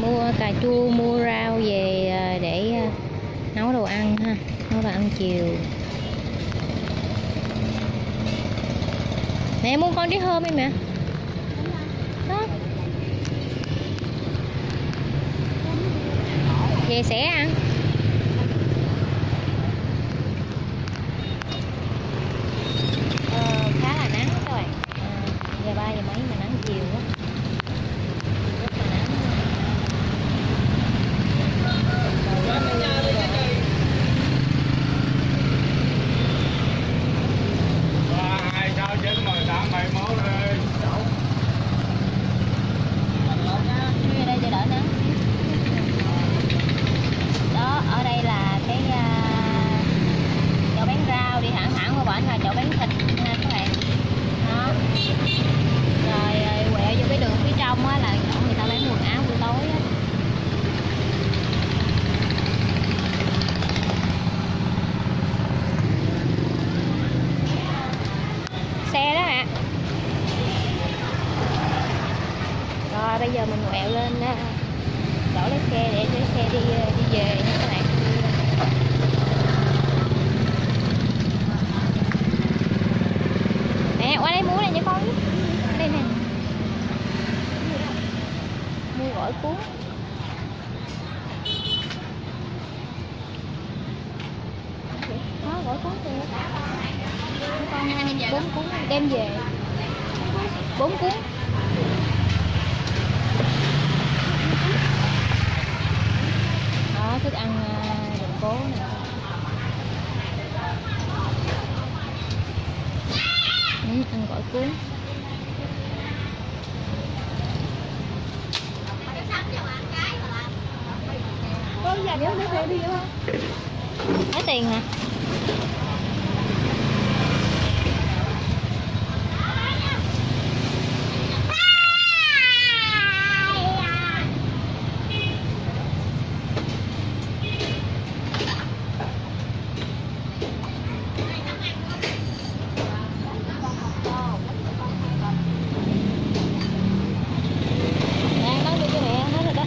mua cà chua, mua rau về à, để à, nấu đồ ăn ha. Nấu đồ ăn chiều. Mẹ mua con đi hôm đi mẹ. Đó. Về sẽ ăn ờ, khá là nắng các bạn à, giờ ba giờ mấy mà nắng chiều quá rất là nắng Ba hai sáu chín mười tám bảy mốt rồi. Đi ở đây cho đỡ nắng đó ở đây là cái à, chỗ bán rau đi thẳng thẳng qua bển là chỗ bán thịt ha các bạn. Đó. Rồi ờ, quẹo vô cái đường phía trong á, là chỗ người ta bán quần áo buổi tối á. Xe đó ạ. Rồi, bây giờ mình quẹo lên ờ, chỗ lấy xe để lấy xe đi ờ, đi về nha các bạn nè qua đây mua này cho con với. đây nè mua gỏi cuốn. Đó gỏi cuốn kìa con bốn cuốn đem về. Bốn cuốn đó thức ăn à, đường phố này ừ, ăn gỏi cuốn lấy tiền hả đang nói đi cho mẹ hết rồi đó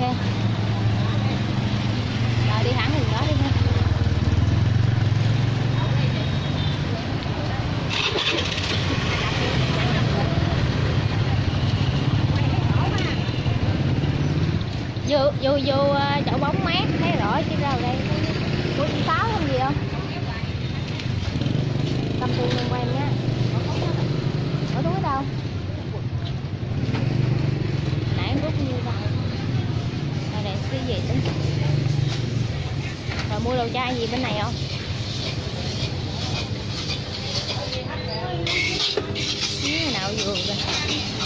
ok rồi đi thẳng đường đó đi nha vô vô vô ờ, chỗ bóng mát thấy rõ chứ ra vào đây của chị sáu không gì không cầm tiền mình quen nhá ở túi đâu nãy em rút nhiêu ta rồi để cái gì tính rồi gì bên này không cái nào vừa rồi.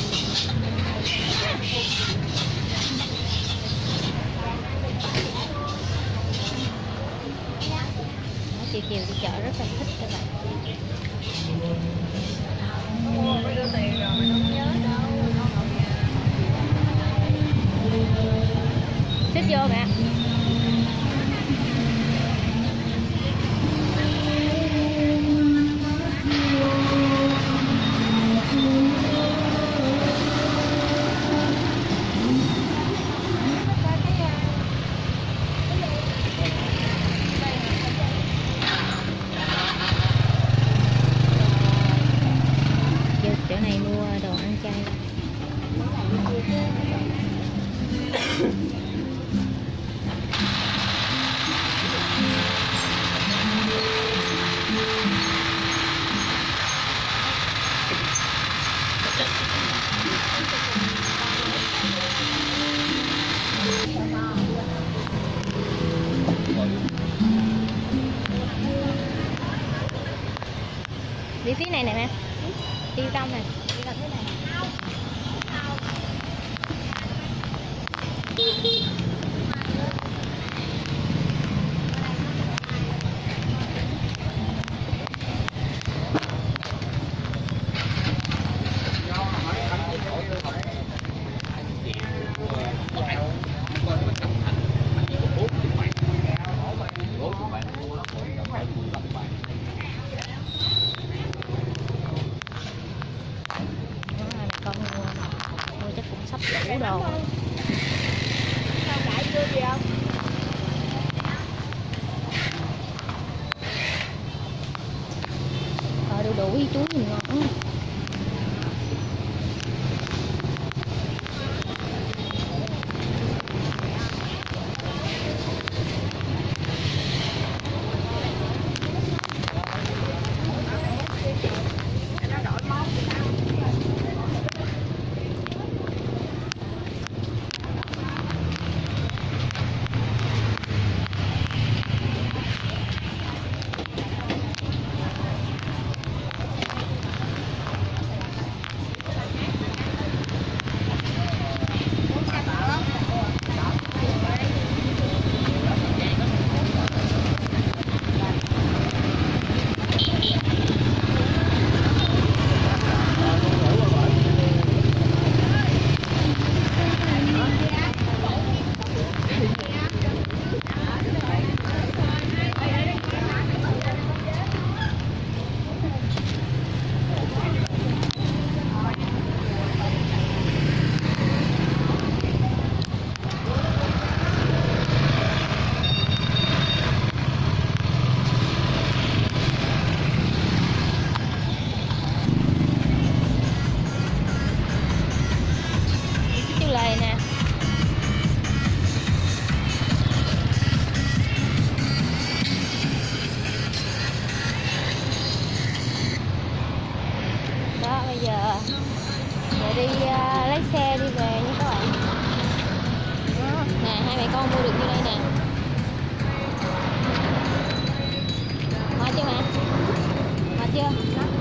Đi phía này nè mẹ đi trong này đi vào phía này đủ đồ để đi uh, lấy xe đi về nha các bạn. Nè hai mẹ con mua được như đây nè? Mệt chưa mẹ mệt chưa?